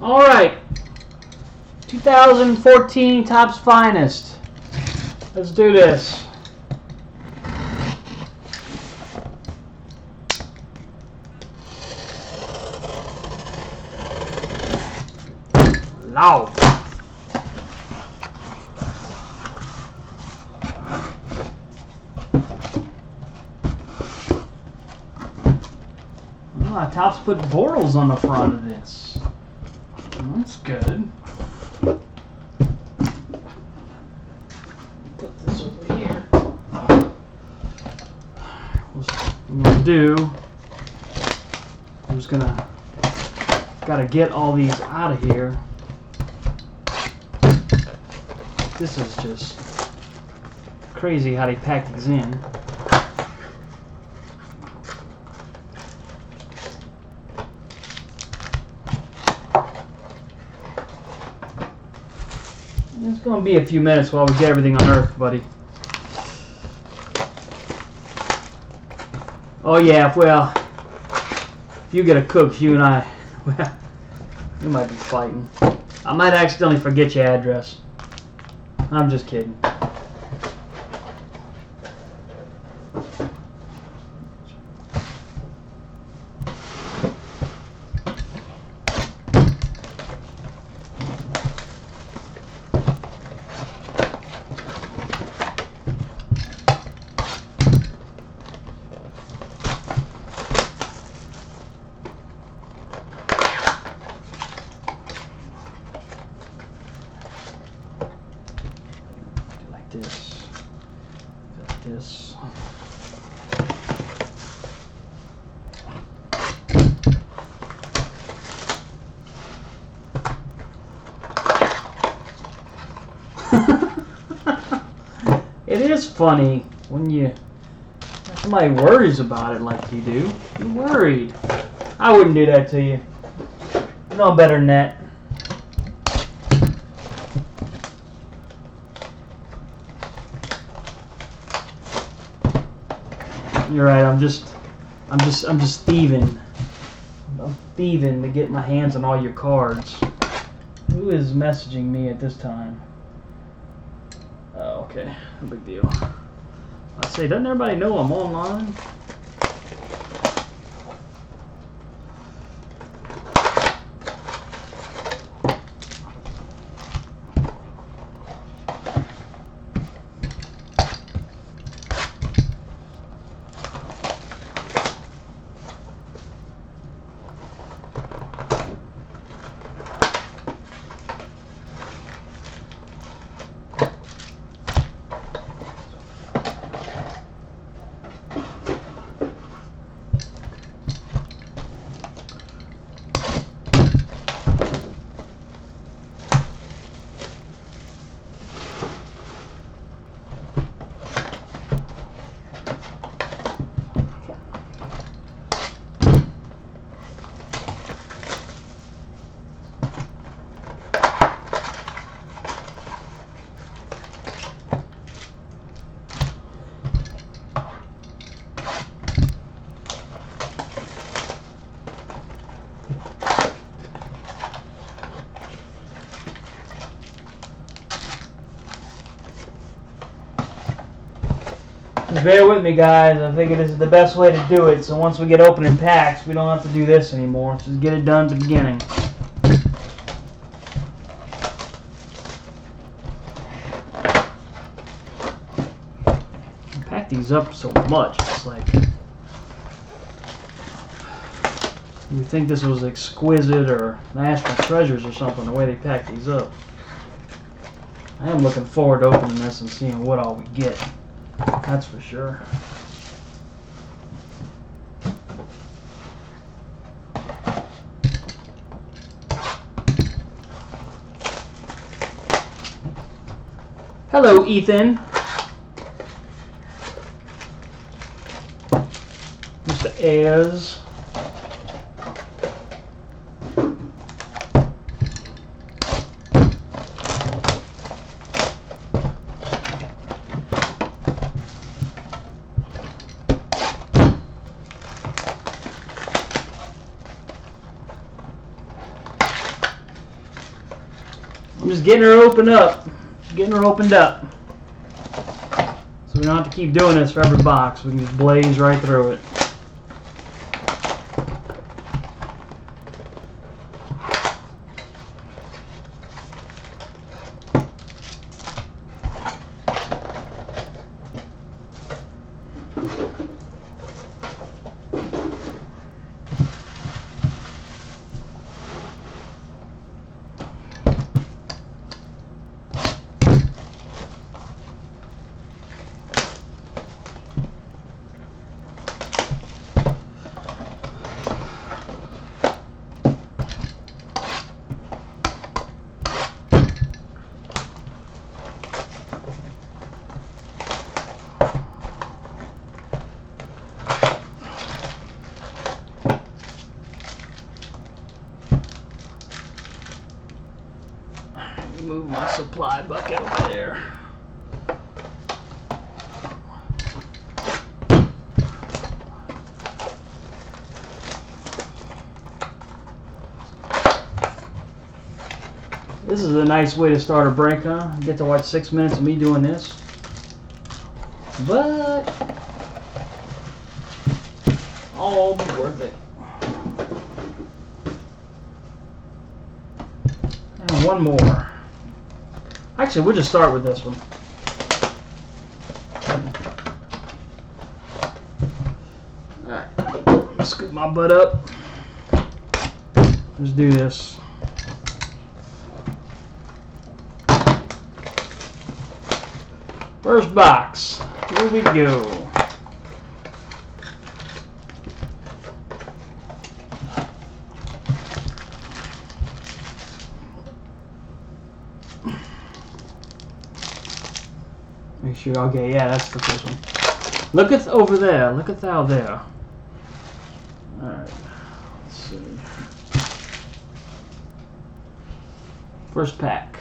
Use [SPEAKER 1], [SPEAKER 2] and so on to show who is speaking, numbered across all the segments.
[SPEAKER 1] All right. 2014 Topps Finest. Let's do this. Loud. Ah, Topps put Bortles on the front of this. Good. Put this over here. What I'm gonna do. I'm just gonna gotta get all these out of here. This is just crazy how they pack these in. It's gonna be a few minutes while we get everything unearthed, buddy. Oh yeah, well, if you get a cook, you and I, well, we might be fighting. I might accidentally forget your address. I'm just kidding. Do like this. Do like this. it is funny when you somebody worries about it like you do. You're worried. I wouldn't do that to you. No better than that. You're right. I'm just, I'm just, I'm just thieving. I'm thieving to get my hands on all your cards. Who is messaging me at this time? Oh, okay. Big deal. I say, doesn't everybody know I'm online? Bear with me, guys. I think it is the best way to do it. So once we get opening packs, we don't have to do this anymore. Just get it done at the beginning. Pack these up so much. It's like you think this was exquisite or national treasures or something. The way they pack these up. I am looking forward to opening this and seeing what all we get. That's for sure. Hello, Ethan. Mr. Ayers. Getting her opened up. Getting her opened up. So we don't have to keep doing this for every box. We can just blaze right through it. Move my supply bucket over there. This is a nice way to start a break, huh? Get to watch six minutes of me doing this. But all worth it. And one more. Actually, we'll just start with this one. Alright. Scoop my butt up. Let's do this. First box. Here we go. Make sure. Okay, yeah, that's the first one. Look at over there. Look at thou there. All right. Let's see. First pack.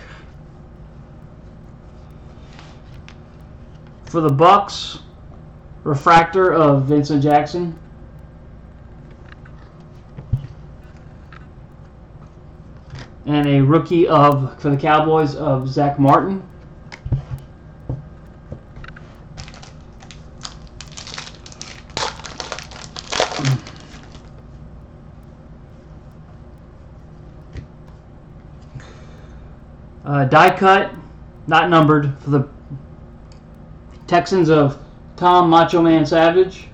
[SPEAKER 1] For the Bucs, refractor of Vincent Jackson. And a rookie of for the Cowboys of Zach Martin. Uh, die cut, not numbered, for the Texans of Tom Macho Man Savage.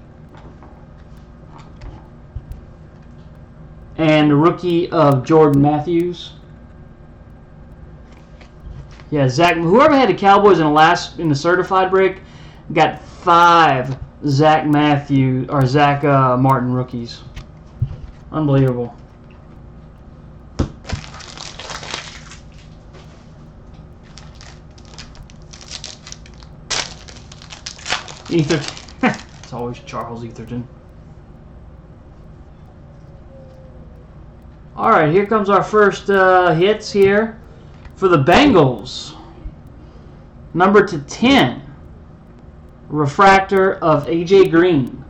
[SPEAKER 1] And the rookie of Jordan Matthews. Yeah, Zach. Whoever had the Cowboys in the last in the certified break got five Zach Matthews or Zach uh, Martin rookies. Unbelievable. Ether. it's always Charles Etherton. All right, here comes our first uh, hits here for the Bengals. Number to 10, refractor of AJ Green.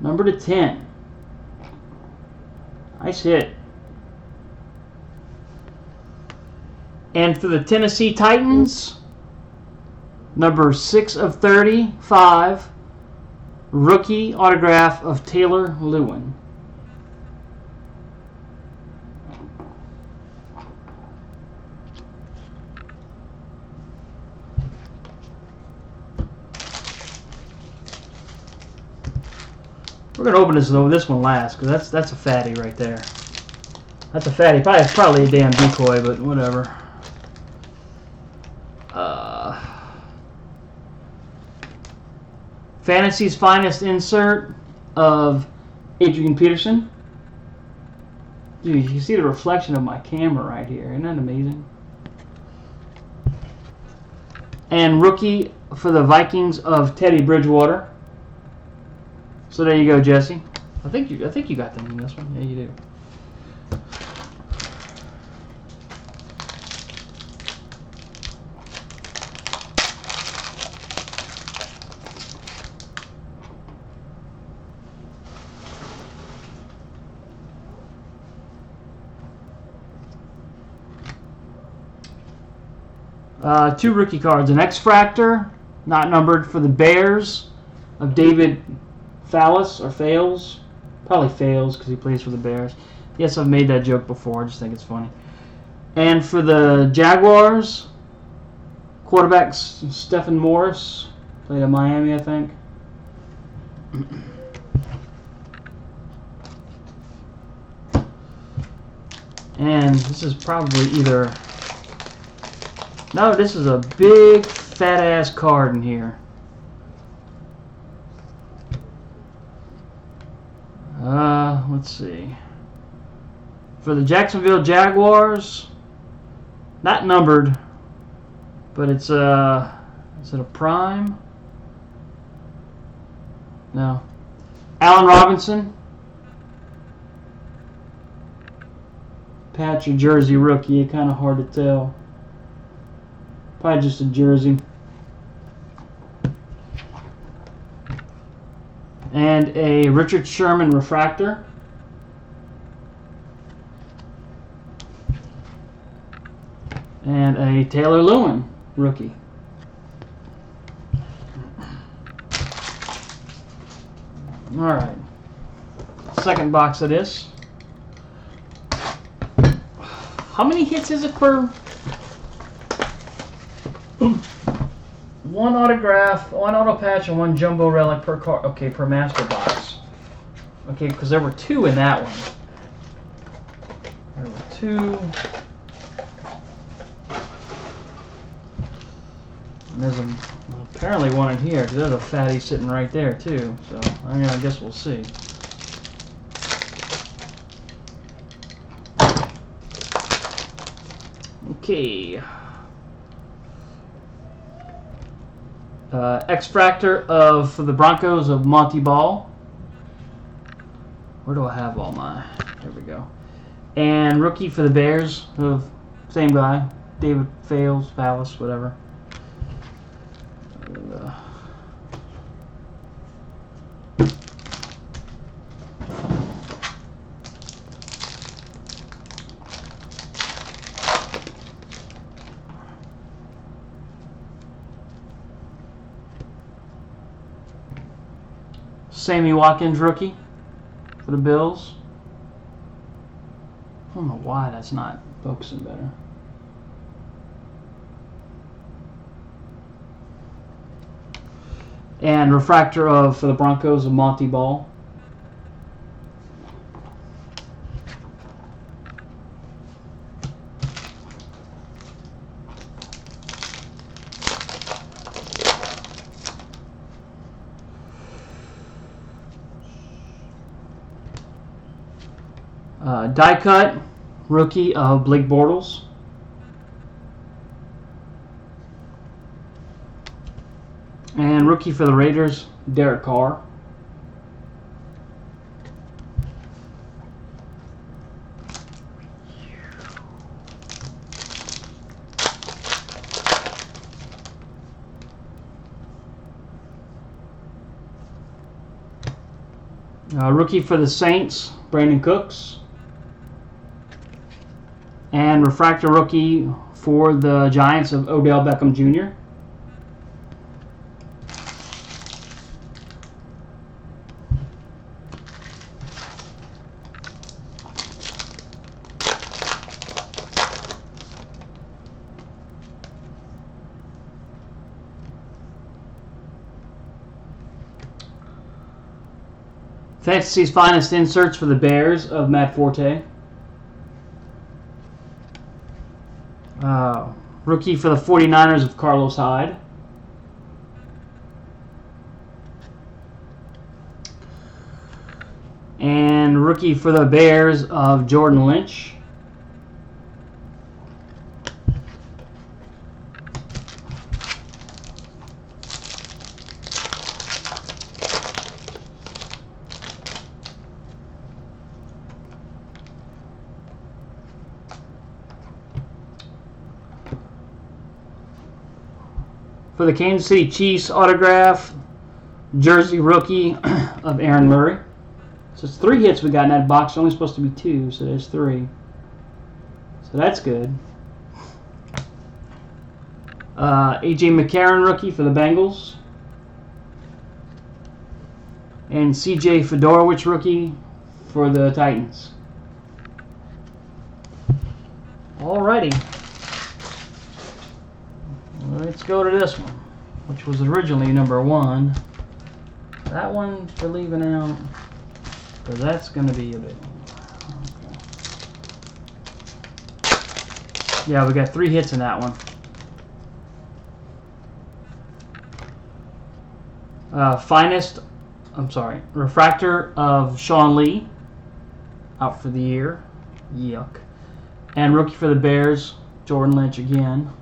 [SPEAKER 1] Number to 10. Nice hit. And for the Tennessee Titans, number 6 of 35, rookie autograph of Taylor Lewan. We're gonna open this though this one last because that's that's a fatty right there. That's a fatty. Probably probably a damn decoy, but whatever. Uh, Fantasy's finest insert of Adrian Peterson. Dude, you can see the reflection of my camera right here. Isn't that amazing? And rookie for the Vikings of Teddy Bridgewater. So there you go, Jesse. I think you I think you got them in this one. Yeah, you do. Uh, two rookie cards. An X-Fractor, not numbered, for the Bears of David Fallis, or Fails. Probably Fails because he plays for the Bears. Yes, I've made that joke before. I just think it's funny. And for the Jaguars, quarterback Stephen Morris. Played at Miami, I think. And this is probably either. No, this is a big fat ass card in here. Uh, let's see. For the Jacksonville Jaguars, not numbered, but it's uh, is it a prime? No. Allen Robinson. Patch jersey rookie, kind of hard to tell. Probably just a jersey. And a Richard Sherman refractor. And a Taylor Lewan rookie. All right. Second box of this. How many hits is it per? One autograph, one auto patch, and one jumbo relic per card. Okay, per master box. Okay, because there were two in that one. There were two. And there's a, apparently one in here because there's a fatty sitting right there too. So I mean, I guess we'll see. Okay. Uh, X-Fractor of the Broncos of Montee Ball. Where do I have all my? There we go. And rookie for the Bears of same guy, David Fails, Fallis, whatever. Uh, Sammy Watkins rookie for the Bills. I don't know why that's not focusing better. And refractor of for the Broncos of Montee Ball. Uh, die cut rookie of Blake Bortles. And rookie for the Raiders, Derek Carr. Uh, rookie for the Saints, Brandin Cooks. And refractor rookie for the Giants of Odell Beckham Jr. Fantasy's finest inserts for the Bears of Matt Forte. Uh, rookie for the 49ers of Carlos Hyde. And rookie for the Bears of Jordan Lynch. The Kansas City Chiefs autograph, jersey rookie of Aaron Murray. So it's three hits we got in that box. Only supposed to be two, so there's three. So that's good. Uh, AJ McCarron rookie for the Bengals. And CJ Fiedorowicz rookie for the Titans. Alrighty. Let's go to this one, which was originally number one. That one we're leaving out, because that's going to be a bit. Okay. Yeah, we got three hits in that one. Uh, finest, I'm sorry, refractor of Sean Lee, out for the year. Yuck. And rookie for the Bears, Jordan Lynch again.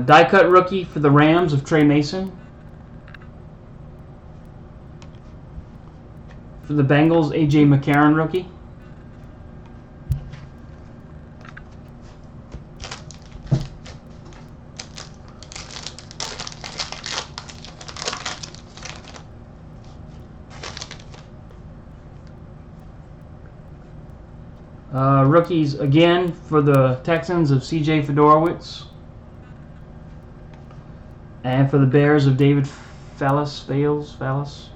[SPEAKER 1] Die cut rookie for the Rams of Tre Mason. For the Bengals, AJ McCarron rookie. Uh, rookies again for the Texans of CJ Fiedorowicz. And for the Bears of David Fallis, Fales, Fallis.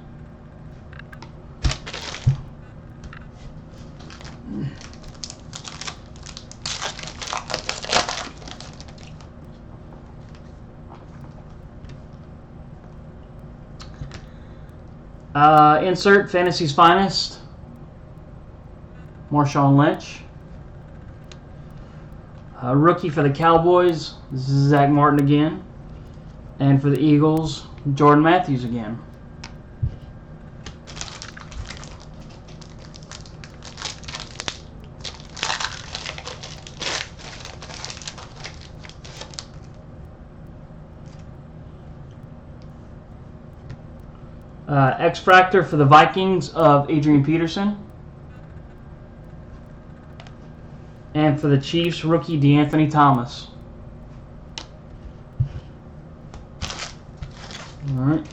[SPEAKER 1] Uh, insert Fantasy's Finest. Marshawn Lynch. Uh, rookie for the Cowboys, Zach Martin again. And for the Eagles, Jordan Matthews again. Uh, X Fractor for the Vikings of Adrian Peterson. And for the Chiefs, rookie De'Anthony Thomas. All right.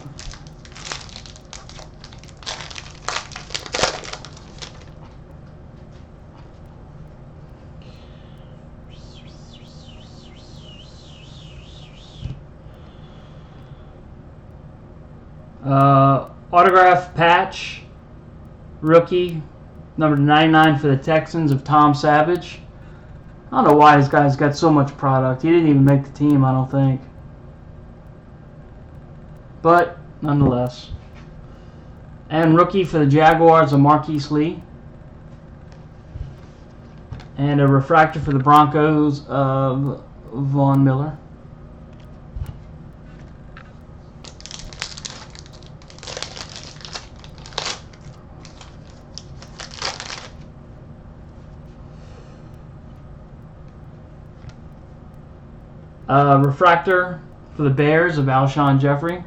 [SPEAKER 1] Uh, autograph patch, rookie, number 99 for the Texans of Tom Savage. I don't know why this guy's got so much product. He didn't even make the team, I don't think. But, nonetheless. And rookie for the Jaguars of Marquise Lee. And a refractor for the Broncos of Von Miller. Uh, refractor for the Bears of Alshon Jeffery.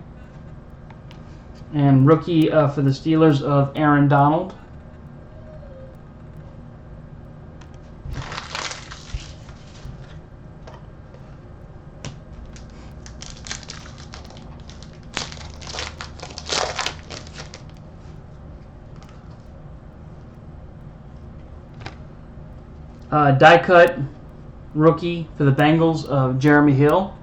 [SPEAKER 1] And rookie uh, for the Steelers of Aaron Donald. Uh, die cut rookie for the Bengals of Jeremy Hill.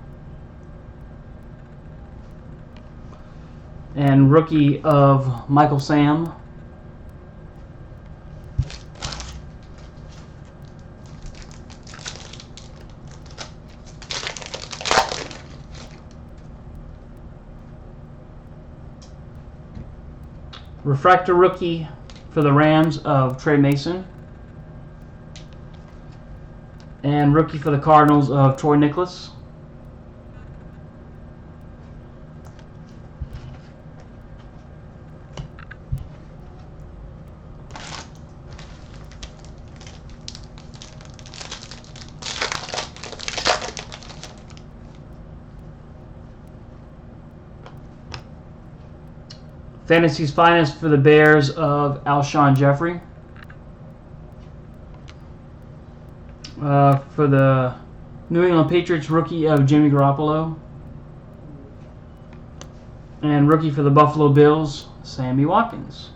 [SPEAKER 1] And rookie of Michael Sam. Refractor rookie for the Rams of Tre Mason. And rookie for the Cardinals of Troy Niklas. Fantasy's Finest for the Bears of Alshon Jeffery. Uh, for the New England Patriots, rookie of Jimmy Garoppolo. And rookie for the Buffalo Bills, Sammy Watkins.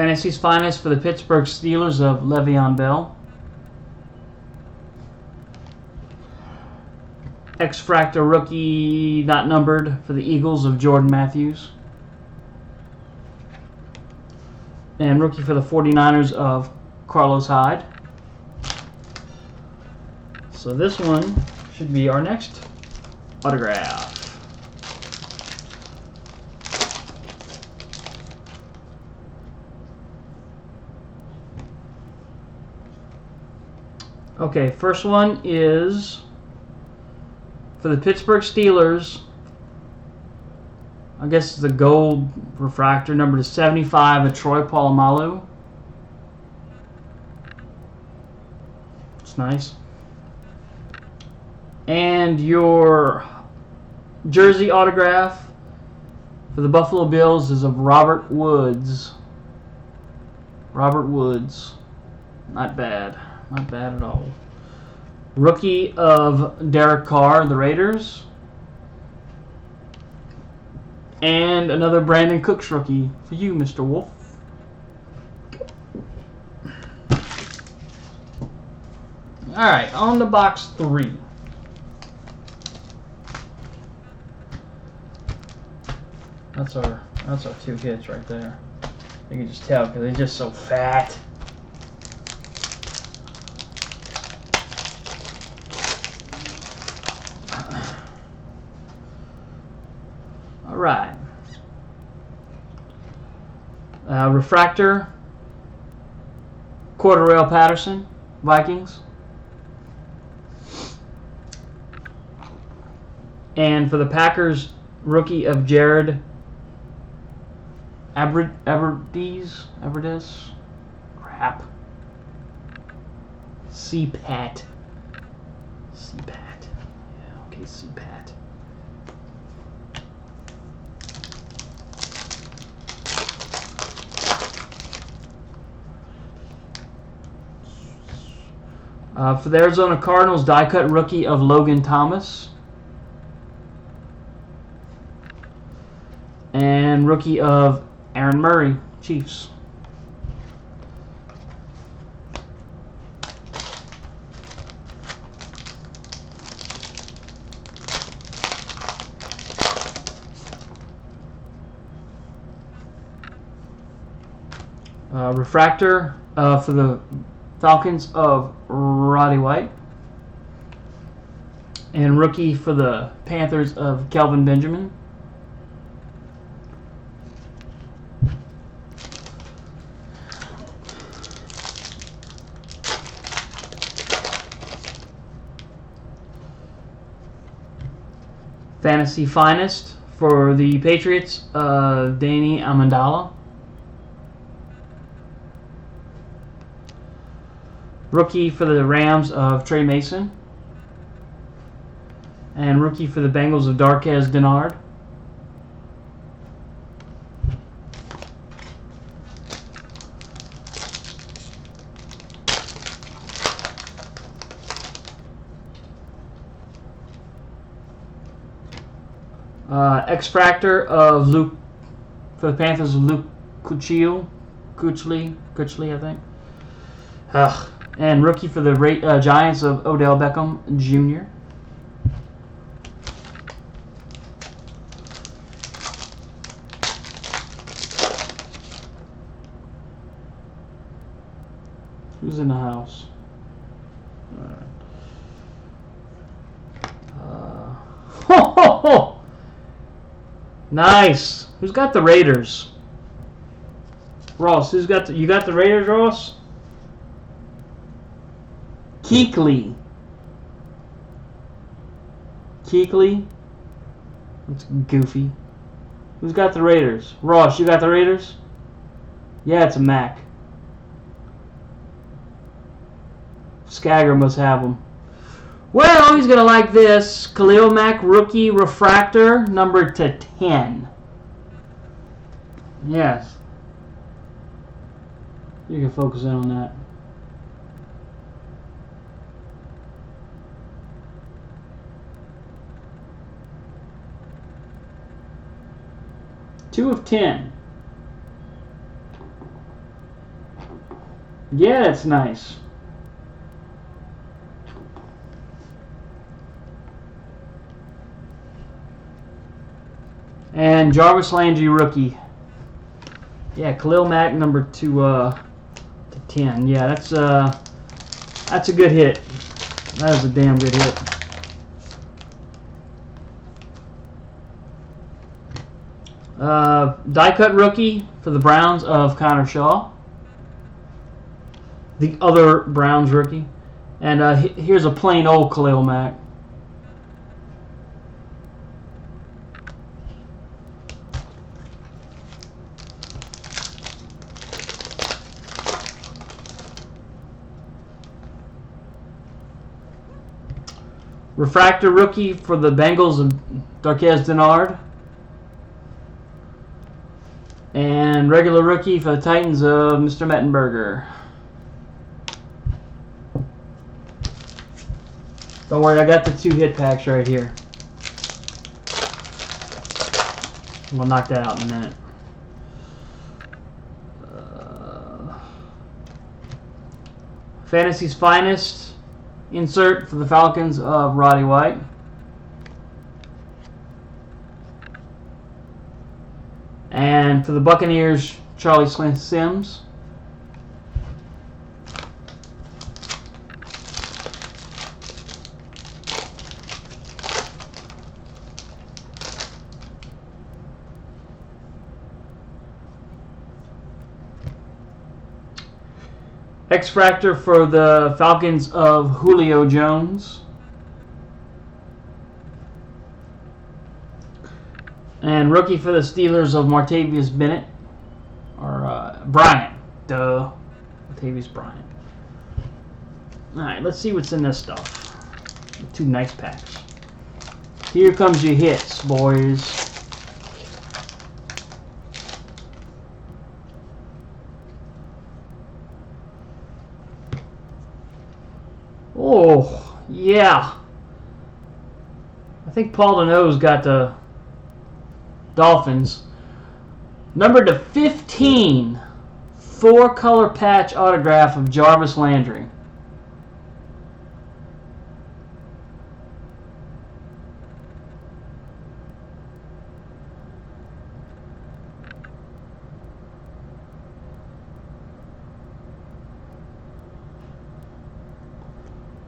[SPEAKER 1] Fantasy's finest for the Pittsburgh Steelers of Le'Veon Bell. X Fractor rookie not numbered for the Eagles of Jordan Matthews. And rookie for the 49ers of Carlos Hyde. So this one should be our next autograph. Okay, first one is for the Pittsburgh Steelers. I guess it's the gold refractor number to 75 of Troy Polamalu. It's nice. And your jersey autograph for the Buffalo Bills is of Robert Woods. Robert Woods. Not bad. Not bad at all. Rookie of Derek Carr, the Raiders. And another Brandin Cooks rookie for you, Mr. Wolf. Alright, on the box three. That's our that's our two hits right there. You can just tell because they're just so fat. Right. Uh, refractor. Cordarrelle Patterson, Vikings. And for the Packers, rookie of Jared Aber Everdees, Everdes, crap. CPAT. CPAT. Yeah, okay, CPAT. Uh, for the Arizona Cardinals, die cut rookie of Logan Thomas. And rookie of Aaron Murray, Chiefs. Uh, refractor uh, for the Falcons of Roddy White. And rookie for the Panthers of Kelvin Benjamin. Fantasy Finest for the Patriots, uh, Danny Amendola. Rookie for the Rams of Tre Mason. And rookie for the Bengals of Darqueze Dennard. Uh, X-Fractor of Luke for the Panthers of Luke Cuccio, Cuchley, Cuchley, I think. Ugh. And rookie for the uh, Giants of Odell Beckham Jr. Who's in the house? Uh, ho, ho, ho. Nice. Who's got the Raiders? Ross, who's got the, you got the Raiders, Ross? Keekly. Keekly. That's goofy. Who's got the Raiders? Ross, you got the Raiders? Yeah, it's a Mac. Skagger must have them. Well, he's gonna like this Khalil Mack rookie refractor number to ten. Yes. You can focus in on that. Two of ten. Yeah, that's nice. And Jarvis Landry rookie. Yeah, Khalil Mack number two uh, to ten. Yeah, that's uh that's a good hit. That is a damn good hit. Uh, die cut rookie for the Browns of Connor Shaw. The other Browns rookie. And uh, here's a plain old Khalil Mack. Refractor rookie for the Bengals of Darqueze Dennard. Regular rookie for the Titans of Mr. Mettenberger. Don't worry, I got the two hit packs right here. We'll knock that out in a minute. Uh, Fantasy's finest insert for the Falcons of Roddy White. And for the Buccaneers, Charlie Slint Sims. X Fractor for the Falcons of Julio Jones. Rookie for the Steelers of Martavis Bennett. Or uh, Bryant. Duh. Martavis Bryant. Alright, let's see what's in this stuff. Two nice packs. Here comes your hits, boys. Oh, yeah. I think Paul Deneau's got the Dolphins. Number to 15, four color patch autograph of Jarvis Landry.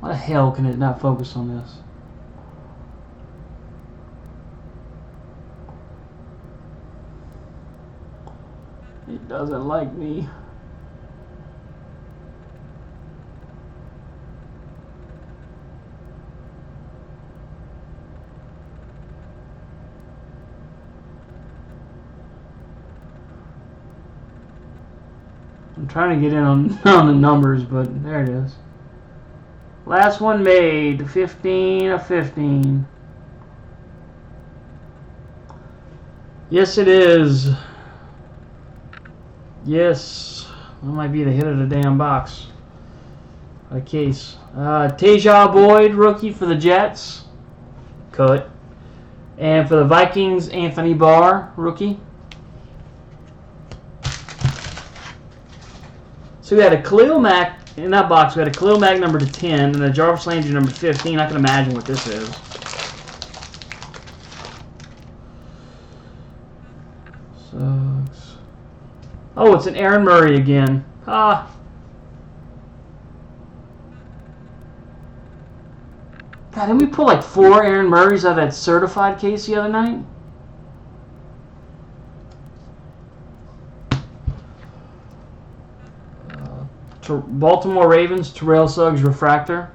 [SPEAKER 1] Why the hell can it not focus on this? Doesn't like me. I'm trying to get in on, on the numbers, but there it is. Last one made, 15 of 15. Yes, it is. Yes, that might be the hit of the damn box. A case. Uh, Tajh Boyd, rookie for the Jets. Cut. And for the Vikings, Anthony Barr, rookie. So we had a Khalil Mack in that box. We had a Khalil Mack number to 10 and a Jarvis Landry number 15. I can imagine what this is. Oh, it's an Aaron Murray again. Ah. God, didn't we pull like four Aaron Murrays out of that certified case the other night? Uh, Baltimore Ravens, Terrell Suggs refractor.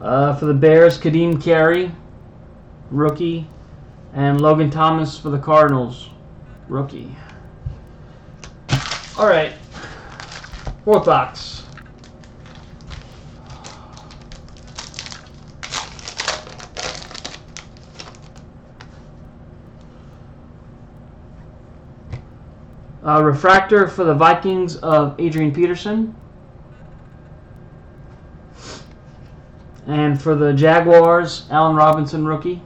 [SPEAKER 1] Uh, for the Bears, Ka'Deem Carey, rookie. And Logan Thomas for the Cardinals, rookie. All right, fourth box. Uh, refractor for the Vikings of Adrian Peterson. And for the Jaguars, Allen Robinson, rookie.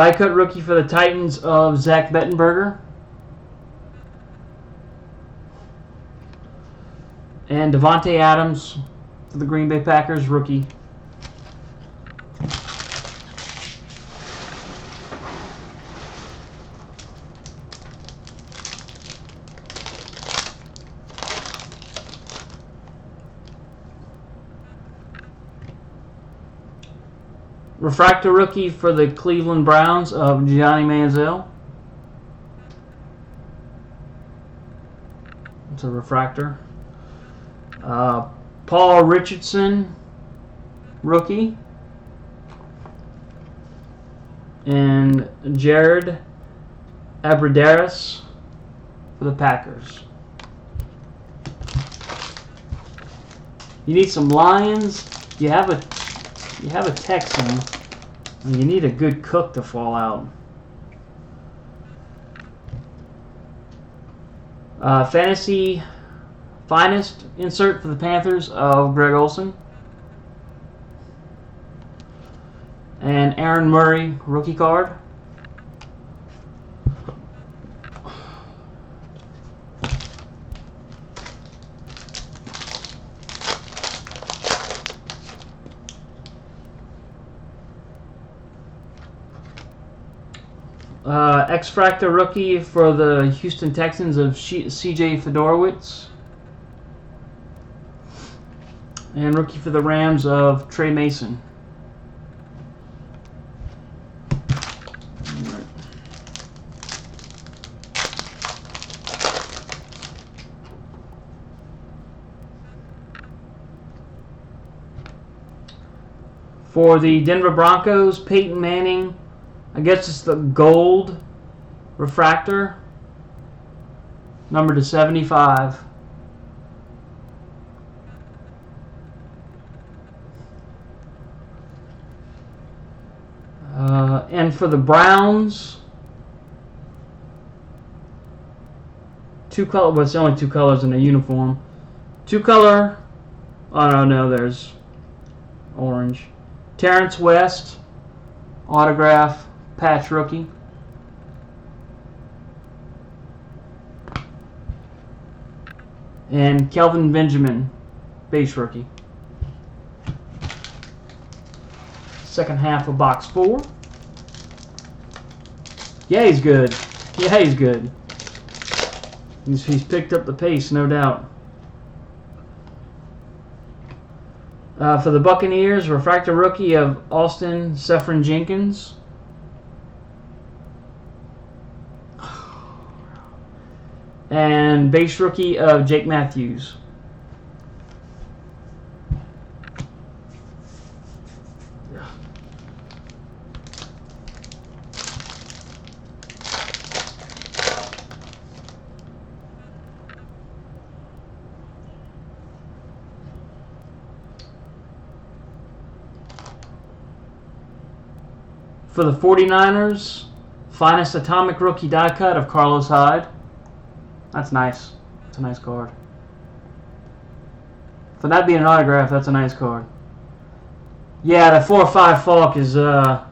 [SPEAKER 1] Die cut rookie for the Titans of Zach Mettenberger. And Davante Adams for the Green Bay Packers rookie. Refractor rookie for the Cleveland Browns of Johnny Manziel. It's a refractor. Uh, Paul Richardson, rookie. And Jared Abbrederis for the Packers. You need some Lions. You have a you have a Texan, you need a good cook to fall out. Uh, fantasy finest insert for the Panthers of Greg Olsen. And Aaron Murray rookie card. Uh, X-Fractor rookie for the Houston Texans of CJ Fiedorowicz. And rookie for the Rams of Tre Mason. For the Denver Broncos, Peyton Manning I guess it's the gold refractor, number to 75. Uh, and for the Browns, two color. Well, it's only two colors in a uniform. Two color. Oh no, no, there's orange. Terrance West, autograph patch rookie. And Kelvin Benjamin, base rookie. Second half of box four. Yeah, he's good. Yeah, he's good. He's, he's picked up the pace, no doubt. Uh, for the Buccaneers, refractor rookie of Austin Seferian-Jenkins. And base rookie of Jake Matthews. For the 49ers, finest atomic rookie die cut of Carlos Hyde. That's nice. It's a nice card. For that being an autograph, that's a nice card. Yeah, the 4-5 Falk is uh,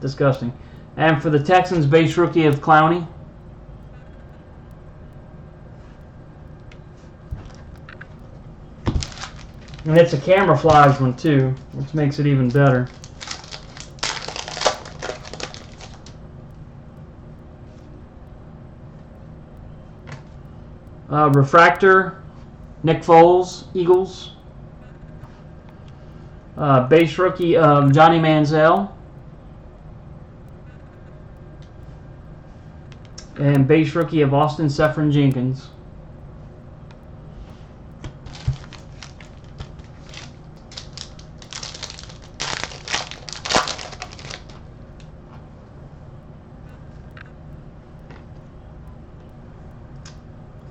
[SPEAKER 1] disgusting. And for the Texans, base rookie of Clowney. And it's a camouflage one too, which makes it even better. Uh, refractor, Nick Foles, Eagles. Uh, base rookie of Johnny Manziel. And base rookie of Austin Seferian-Jenkins.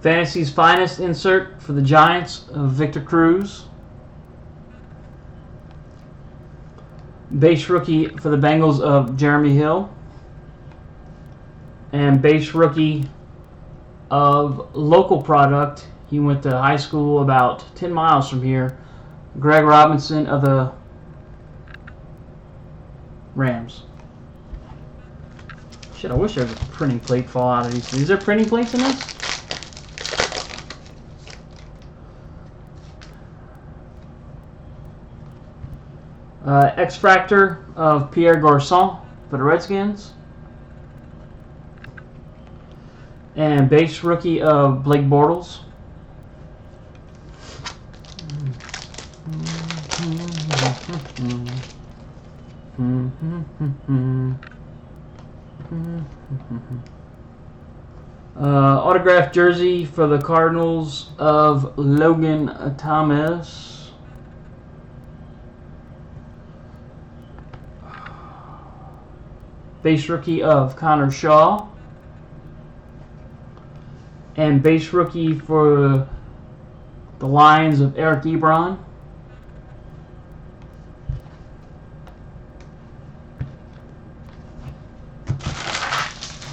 [SPEAKER 1] Fantasy's finest insert for the Giants of Victor Cruz. Base rookie for the Bengals of Jeremy Hill. And base rookie of local product. He went to high school about 10 miles from here. Greg Robinson of the Rams. Shit, I wish there was a printing plate fall out of these. Is there printing plates in this? Uh, X Fractor of Pierre Garcon for the Redskins. And base rookie of Blake Bortles. Uh, autographed jersey for the Cardinals of Logan Thomas. Base rookie of Connor Shaw. And base rookie for the Lions of Eric Ebron.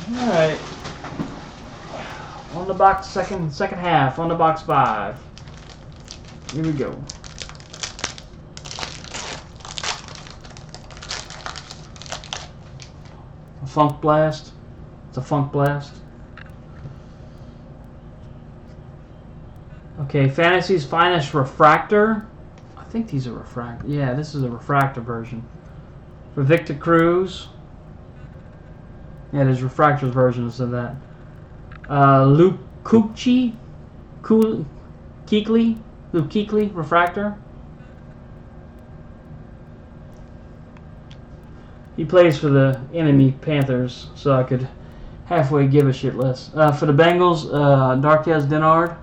[SPEAKER 1] All right. On the box second second half on the box five. Here we go. Funk blast. It's a funk blast. Okay, Fantasy's finest refractor. I think these are refractor. Yeah, this is a refractor version. For Victor Cruz. Yeah, there's refractors versions of that. Uh, Luke Kuechly, Cool, Luke Kuechly, refractor. He plays for the enemy Panthers, so I could halfway give a shit less. Uh, for the Bengals, uh, Darqueze Dennard.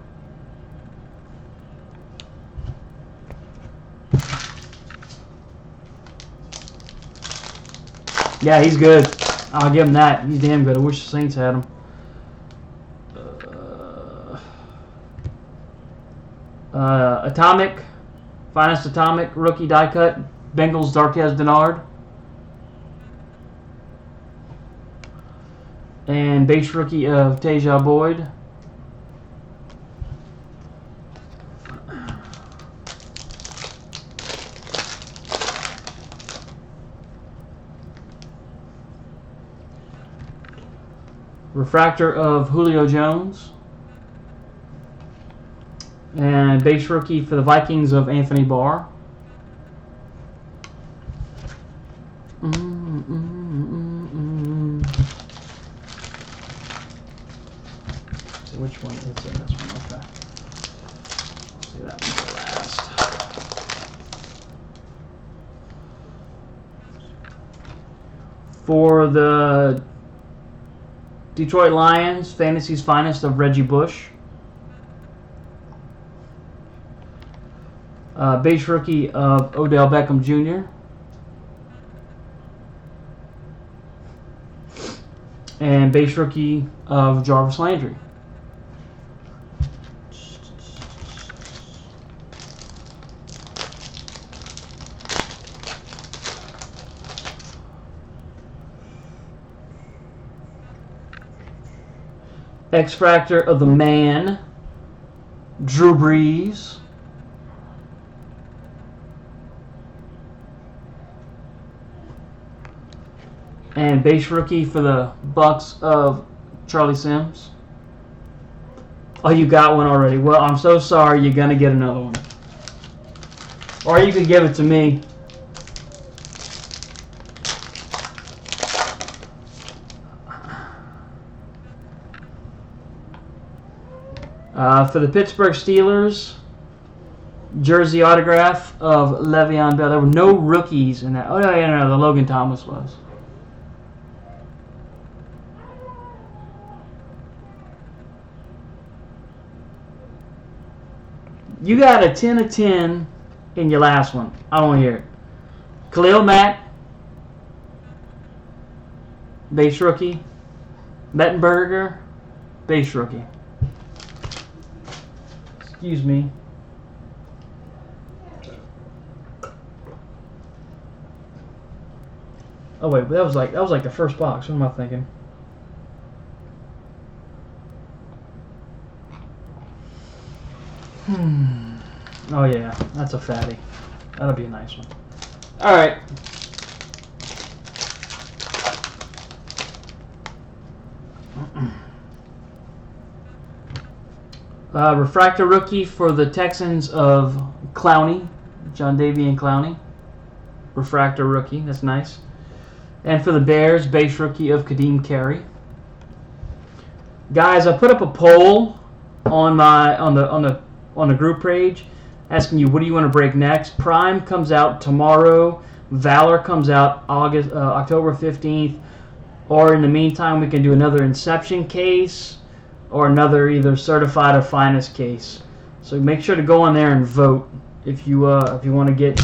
[SPEAKER 1] Yeah, he's good. I'll give him that. He's damn good. I wish the Saints had him. Uh, uh, Atomic, finest Atomic rookie die cut. Bengals Darqueze Dennard. And base rookie of Tajh Boyd. Refractor of Julio Jones. And base rookie for the Vikings of Anthony Barr. Mm, mm, mm, mm. So which one is in this one? Okay. See that last. For the Detroit Lions, Fantasy's finest of Reggie Bush. Uh, base rookie of Odell Beckham Jr. And base rookie of Jarvis Landry. X Fractor of the Man, Drew Brees. And base rookie for the Bucs of Charlie Sims. Oh, you got one already. Well, I'm so sorry. You're gonna get another one, or you could give it to me. Uh, for the Pittsburgh Steelers, jersey autograph of Le'Veon Bell. There were no rookies in that. Oh, no, no, no, the Logan Thomas was. You got a 10 of 10 in your last one. I don't want to hear it. Khalil Mack, base rookie. Mettenberger, base rookie. Excuse me. Oh wait, that was like that was like the first box. What am I thinking? Hmm. Oh yeah, that's a fatty. That'll be a nice one. All right. Uh, refractor rookie for the Texans of Clowney, Jadeveon Clowney. Refractor rookie, that's nice. And for the Bears, base rookie of Ka'Deem Carey. Guys, I put up a poll on my on the on the on the group page asking you what do you want to break next. Prime comes out tomorrow. Valor comes out August uh, October 15th. Or in the meantime, we can do another Inception case or another either certified or finest case. So make sure to go on there and vote if you uh, if you want to get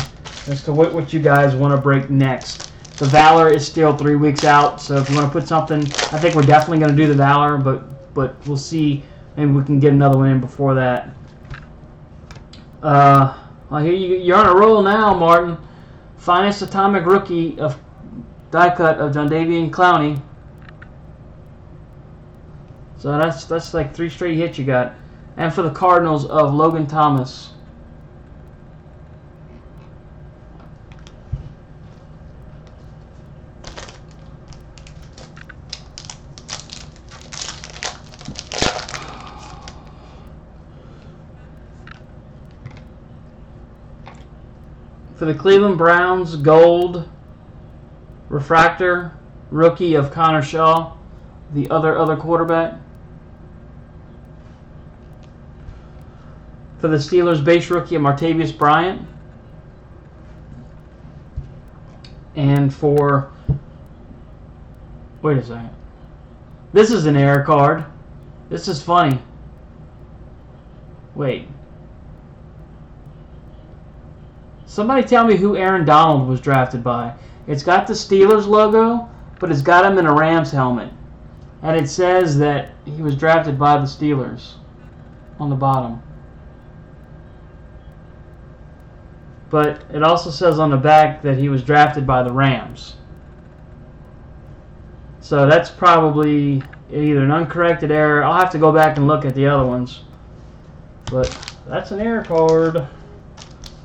[SPEAKER 1] as to what, what you guys want to break next. The Valor is still three weeks out, so if you want to put something, I think we're definitely going to do the Valor, but but we'll see. Maybe we can get another one in before that. Uh, well, here you, you're on a roll now, Martin. Finest atomic rookie of die cut of Jadeveon Clowney. So that's that's like three straight hits you got. And for the Cardinals of Logan Thomas. For the Cleveland Browns, gold refractor rookie of Connor Shaw, the other other quarterback. For the Steelers, base rookie Martavis Bryant. And for wait a second, this is an error card. This is funny. Wait. Somebody tell me who Aaron Donald was drafted by. It's got the Steelers logo, but it's got him in a Rams helmet. And it says that he was drafted by the Steelers on the bottom. But it also says on the back that he was drafted by the Rams. So that's probably either an uncorrected error. I'll have to go back and look at the other ones. But that's an error card.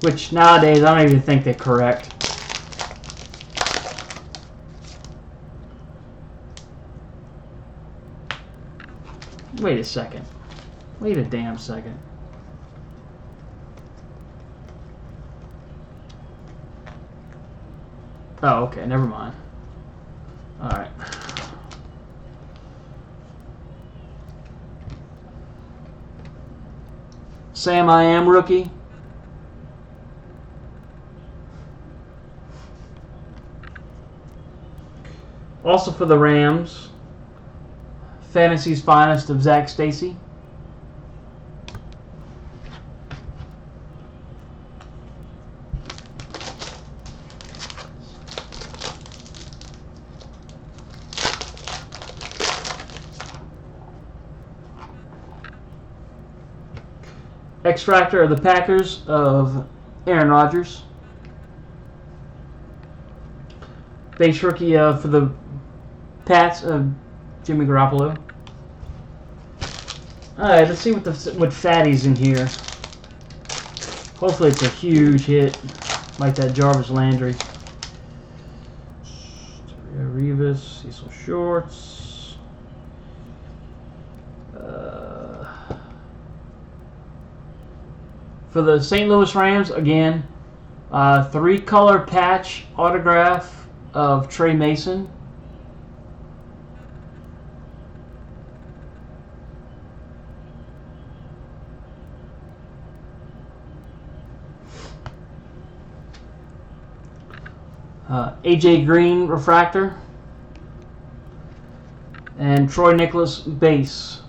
[SPEAKER 1] Which nowadays I don't even think they're correct. Wait a second. Wait a damn second. Oh, okay, never mind. Alright. Sam I am rookie. Also for the Rams, Fantasy's finest of Zac Stacy. X Fractor of the Packers of Aaron Rodgers. Base rookie uh, for the Pats of Jimmy Garoppolo. Alright, let's see what the what fatties in here. Hopefully it's a huge hit, like that Jarvis Landry. Revis, Cecil Shorts. Uh, for the St. Louis Rams, again, uh, three color patch autograph of Tre Mason. uh, AJ Green refractor, and Troy Niklas base.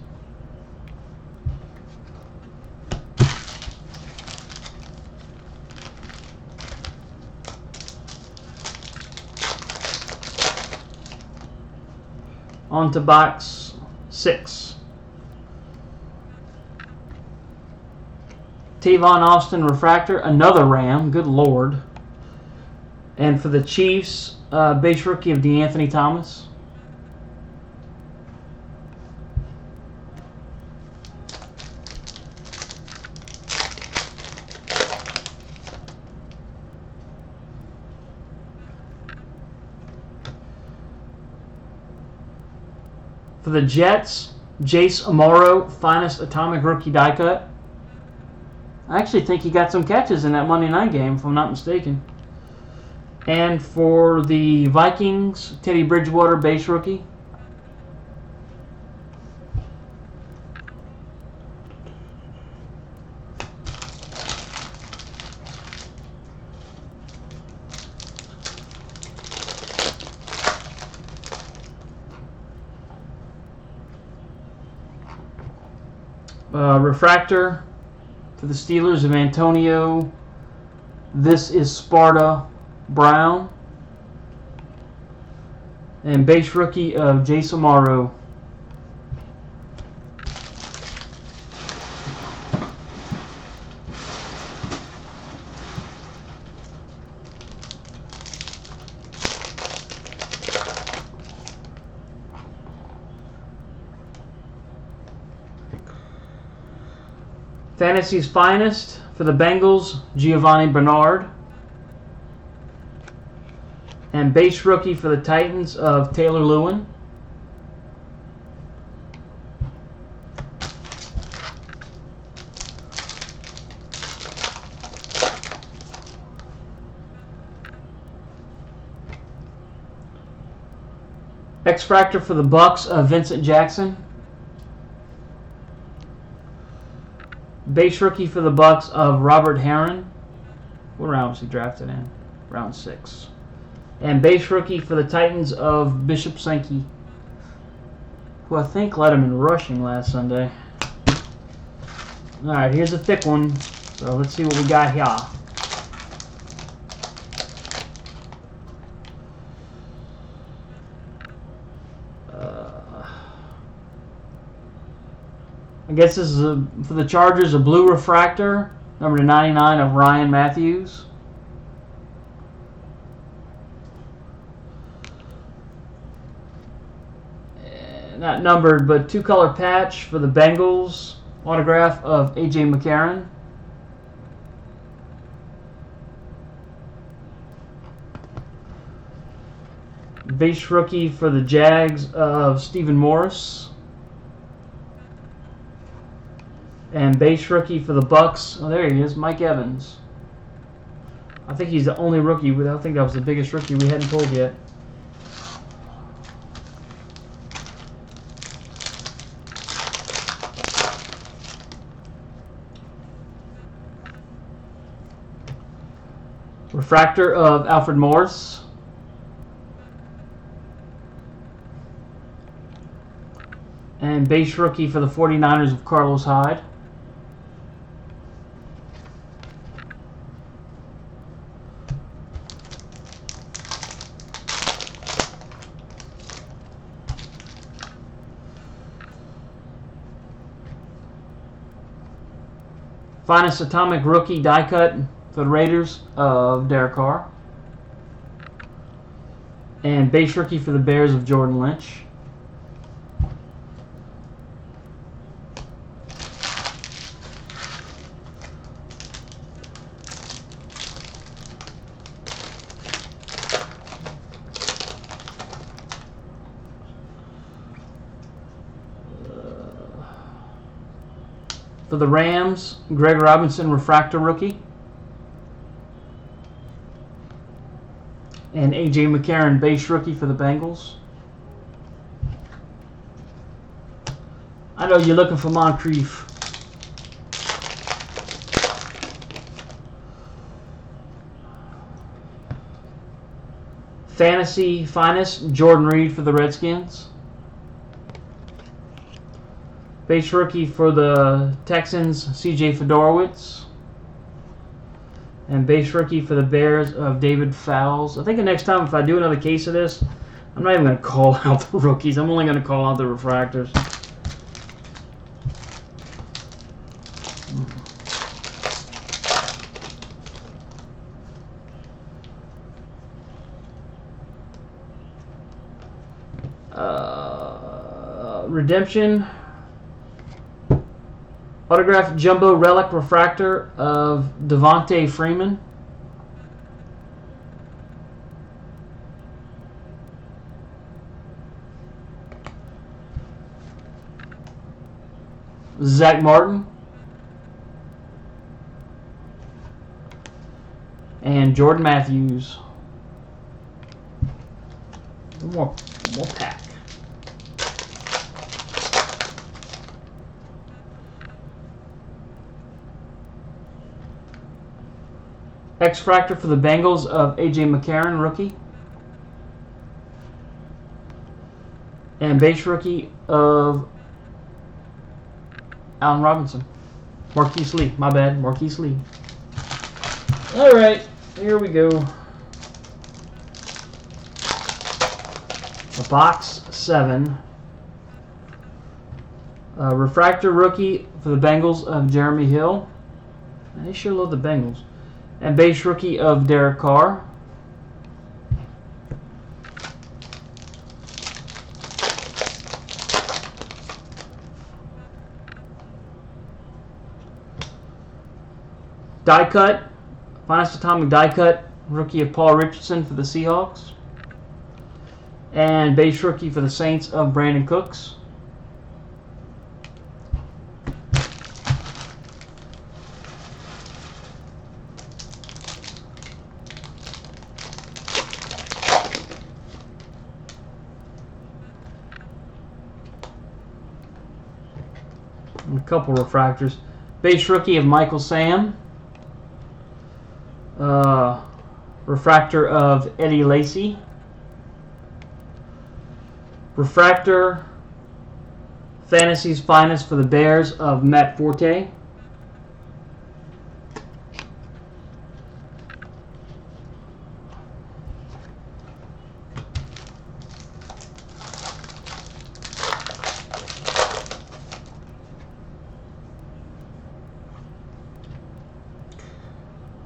[SPEAKER 1] On to box six. Tavon Austin refractor, another Ram. Good lord. And for the Chiefs, uh, base rookie of De'Anthony Thomas. For the Jets, Jace Amaro, finest atomic rookie die cut. I actually think he got some catches in that Monday night game, if I'm not mistaken. And for the Vikings, Teddy Bridgewater, base rookie. Uh, refractor for the Steelers of Antonio. This is Sparta Brown. And base rookie of Jace Amaro. Fantasy's finest for the Bengals, Giovani Bernard. And base rookie for the Titans of Taylor Lewan. X Fractor for the Bucs of Vincent Jackson. Base rookie for the Bucs of Robert Herron. What round was he drafted in? Round six. And base rookie for the Titans of Bishop Sankey, who I think led him in rushing last Sunday. All right, here's a thick one. So let's see what we got here. Guess this is a, for the Chargers a blue refractor, number 99 of Ryan Mathews. Eh, Not numbered, but two color patch for the Bengals. Autograph of AJ McCarron. Base rookie for the Jags of Stephen Morris. And base rookie for the Bucs. Oh, there he is, Mike Evans. I think he's the only rookie. I think that was the biggest rookie we hadn't pulled yet. Refractor of Alfred Morris. And base rookie for the 49ers of Carlos Hyde. Finest atomic rookie die cut for the Raiders of Derek Carr. And base rookie for the Bears of Jordan Lynch. For the Rams, Greg Robinson refractor rookie. And AJ McCarron base rookie for the Bengals. I know you're looking for Moncrief. Fantasy finest, Jordan Reed for the Redskins. Base rookie for the Texans, CJ Fiedorowicz. And base rookie for the Bears of David Fales. I think the next time, if I do another case of this, I'm not even going to call out the rookies. I'm only going to call out the refractors. Uh, redemption Autograph jumbo relic refractor of Devonta Freeman. Zack Martin. And Jordan Matthews. One more, one more pack. X Fractor for the Bengals of AJ McCarron, rookie. And base rookie of Allen Robinson. Marquise Lee. My bad. Marquise Lee. Alright, here we go. A box seven. Uh, refractor rookie for the Bengals of Jeremy Hill. They sure love the Bengals. And base rookie of Derek Carr. Die cut. Finest atomic die cut. Rookie of Paul Richardson for the Seahawks. And base rookie for the Saints of Brandin Cooks. Couple refractors. Base rookie of Michael Sam. Uh, refractor of Eddie Lacy. Refractor Fantasy's finest for the Bears of Matt Forte.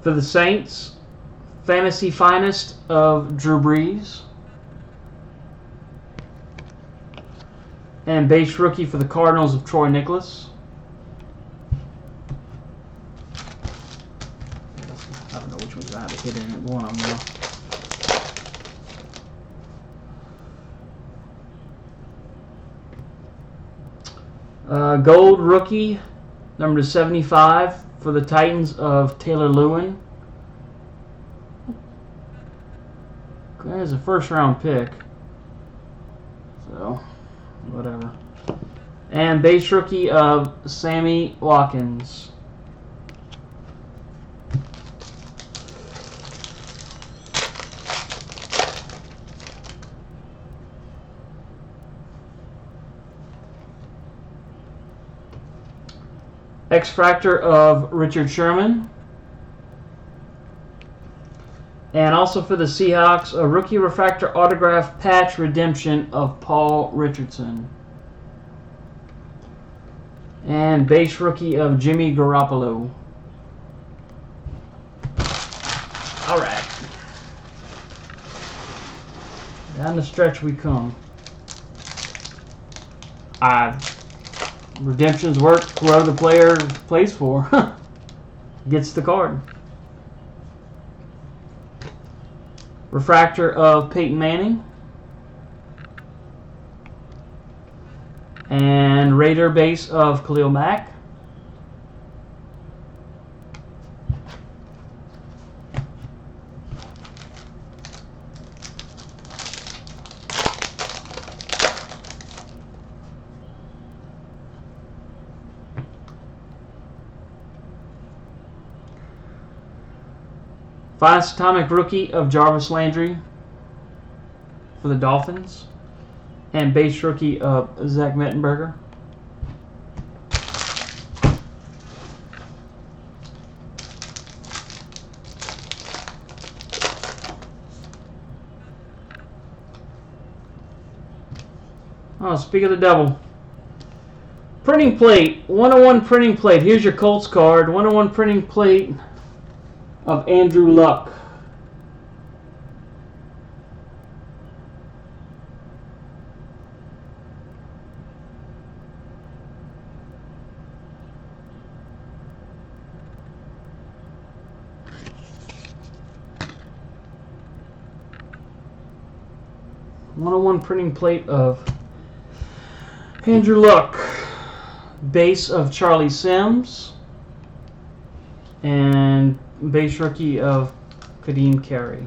[SPEAKER 1] For the Saints, Fantasy Finest of Drew Brees. And base rookie for the Cardinals of Troy Niklas. I don't know which ones I have to hit in one of them. now. Uh, gold rookie, number 75 for the Titans of Taylor Lewan. That is a first round pick. So, whatever. And base rookie of Sammy Watkins. X Fractor of Richard Sherman. And also for the Seahawks, a rookie refractor autograph patch redemption of Paul Richardson. And base rookie of Jimmy Garoppolo. All right. Down the stretch we come. I redemptions work where the player plays for. Gets the card. Refractor of Peyton Manning. And Raider base of Khalil Mack. Finest atomic rookie of Jarvis Landry for the Dolphins. And base rookie of Zach Mettenberger. Oh, speak of the devil. Printing plate, 101 printing plate. Here's your Colts card. 101 printing plate of Andrew Luck. One-on-one oh printing plate of Andrew Luck, base of Charlie Sims, and base rookie of Ka'Deem Carey.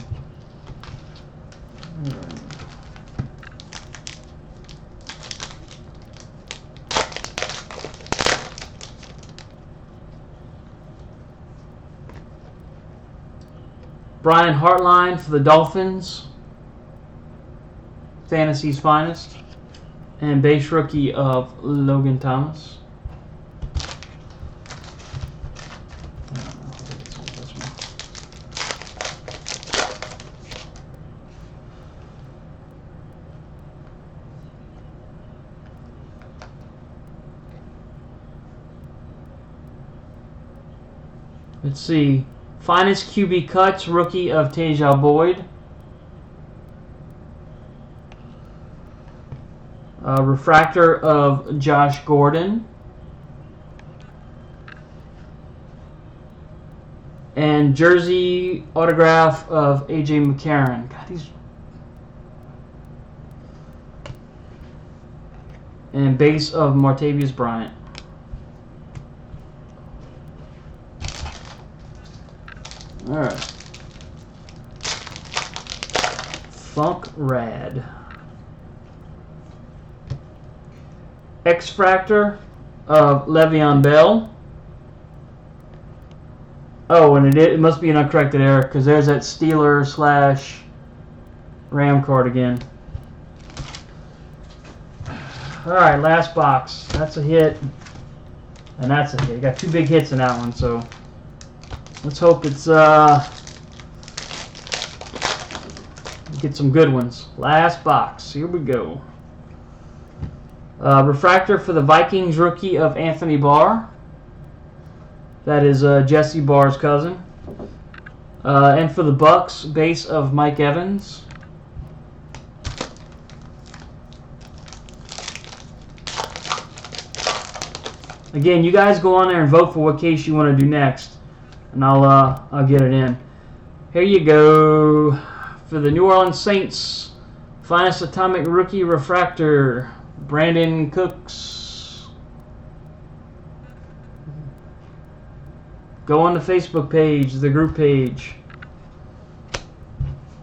[SPEAKER 1] Brian Hartline for the Dolphins. Fantasy's finest. And base rookie of Logan Thomas. Let's see. Finest QB cuts, rookie of Tajh Boyd. Uh, refractor of Josh Gordon. And jersey autograph of AJ McCarron. God, these. And base of Martavis Bryant. Alright. Funk Rad. X Fractor of Le'Veon Bell. Oh, and it, it must be an uncorrected error because there's that Steeler slash Ram card again. Alright, last box. That's a hit. And that's a hit. Got two big hits in that one, so let's hope it's uh get some good ones. Last box. Here we go. Uh, refractor for the Vikings rookie of Anthony Barr. That is uh, Jesse Barr's cousin. Uh, and for the Bucs, base of Mike Evans. Again, you guys go on there and vote for what case you want to do next, and I'll uh, I'll get it in. Here you go for the New Orleans Saints, finest atomic rookie refractor, Brandin Cooks. Go on the Facebook page, the group page.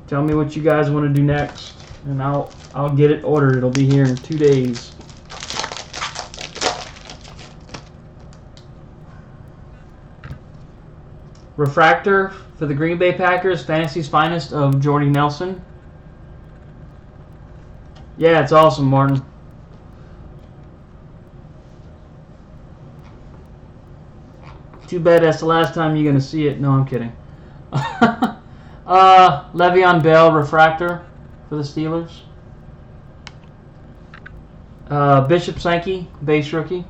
[SPEAKER 1] Tell me what you guys want to do next, and I'll I'll get it ordered. It'll be here in two days. Refractor for the Green Bay Packers, Fantasy's finest of Jordy Nelson. Yeah, it's awesome, Martin. Too bad that's the last time you're going to see it. No, I'm kidding. uh, Le'Veon Bell refractor for the Steelers. Uh, Bishop Sankey, base rookie.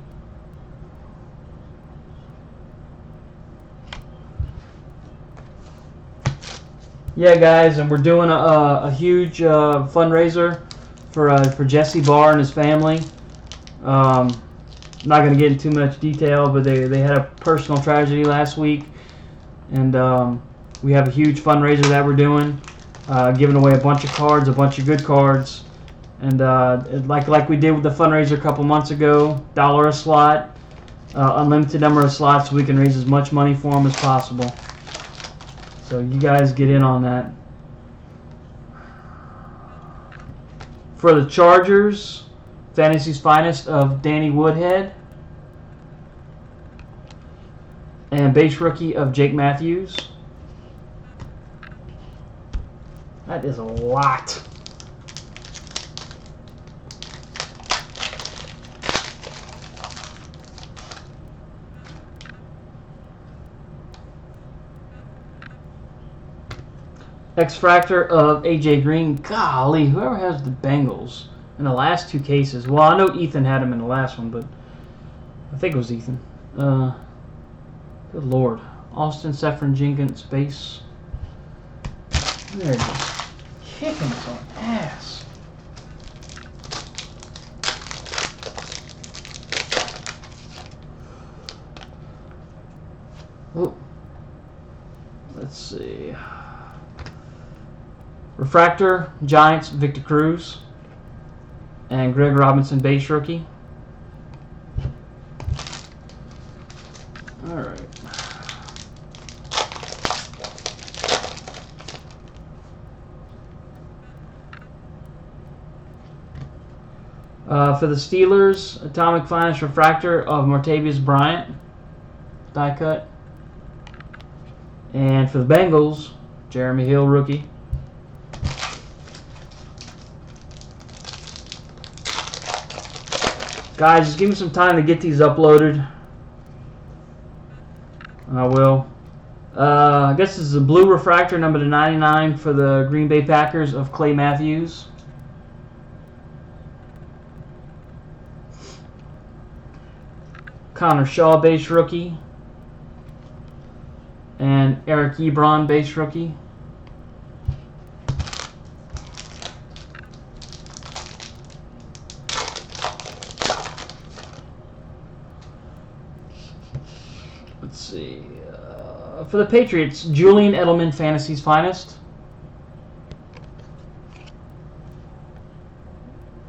[SPEAKER 1] Yeah, guys, and we're doing a, a huge uh, fundraiser for uh, for Jesse Barr and his family. Um, not going to get into too much detail, but they, they had a personal tragedy last week, and um, we have a huge fundraiser that we're doing, uh, giving away a bunch of cards, a bunch of good cards, and uh, like like we did with the fundraiser a couple months ago, dollar a slot, uh, unlimited number of slots, so we can raise as much money for them as possible. So you guys get in on that. For the Chargers, Fantasy's finest of Danny Woodhead. And base rookie of Jake Matthews. That is a lot. X Fractor of AJ Green. Golly, whoever has the Bengals in the last two cases. Well, I know Ethan had him in the last one, but I think it was Ethan. Uh, good lord. Austin Seferian-Jenkins base. They're just kicking some ass. Oh. Let's see. Refractor, Giants, Victor Cruz. and Greg Robinson base rookie. All right. Uh, for the Steelers, Atomic Finest Refractor of Martavis Bryant, die cut. And for the Bengals, Jeremy Hill, rookie. Guys, just give me some time to get these uploaded. I will. Uh, I guess this is a blue refractor number to 99 for the Green Bay Packers of Clay Matthews. Connor Shaw, base rookie. And Eric Ebron, base rookie. Let's see. Uh, for the Patriots, Julian Edelman, Fantasy's finest.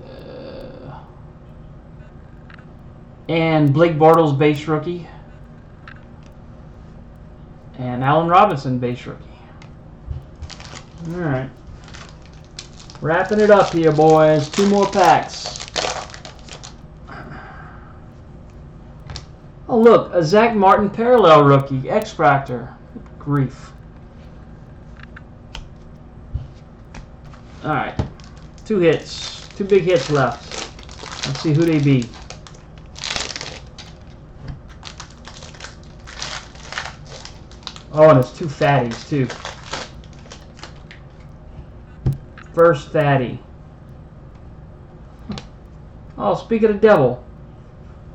[SPEAKER 1] Uh, and Blake Bortles, base rookie. And Allen Robinson, base rookie. All right. Wrapping it up here, boys. Two more packs. Oh, look, a Zack Martin parallel rookie, X Fractor. Grief. All right. Two hits. Two big hits left. Let's see who they be. Oh, and it's two fatties, too. First fatty. Oh, speak of the devil.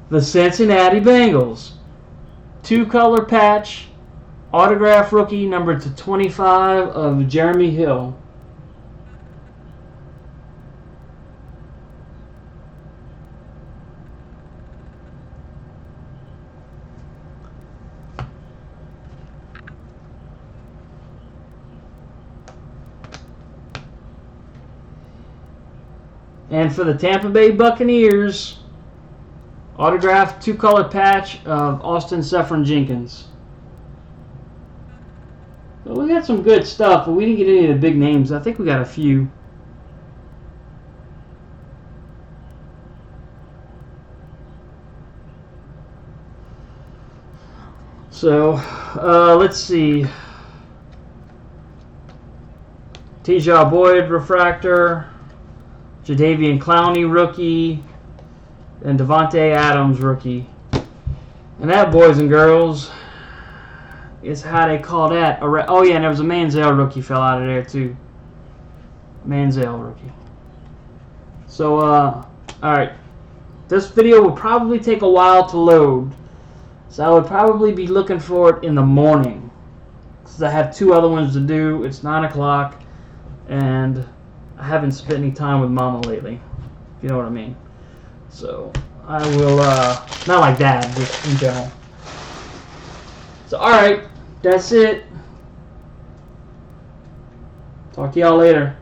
[SPEAKER 1] The Cincinnati Bengals. Two color patch. Autograph rookie number to 25 of Jeremy Hill. And for the Tampa Bay Buccaneers, autographed two color patch of Austin Seferian Jenkins. We got some good stuff, but we didn't get any of the big names. I think we got a few. So, uh, let's see. Tajh Boyd refractor. Jadeveon Clowney rookie, and Davante Adams rookie. And that, boys and girls, is how they call that. Oh yeah, and there was a Manziel rookie fell out of there too. Manziel rookie. So, uh, all right. This video will probably take a while to load, so I would probably be looking for it in the morning, because I have two other ones to do. It's nine o'clock, and I haven't spent any time with Mama lately, if you know what I mean. So I will, uh, not like that, just in general. So alright, that's it. Talk to y'all later.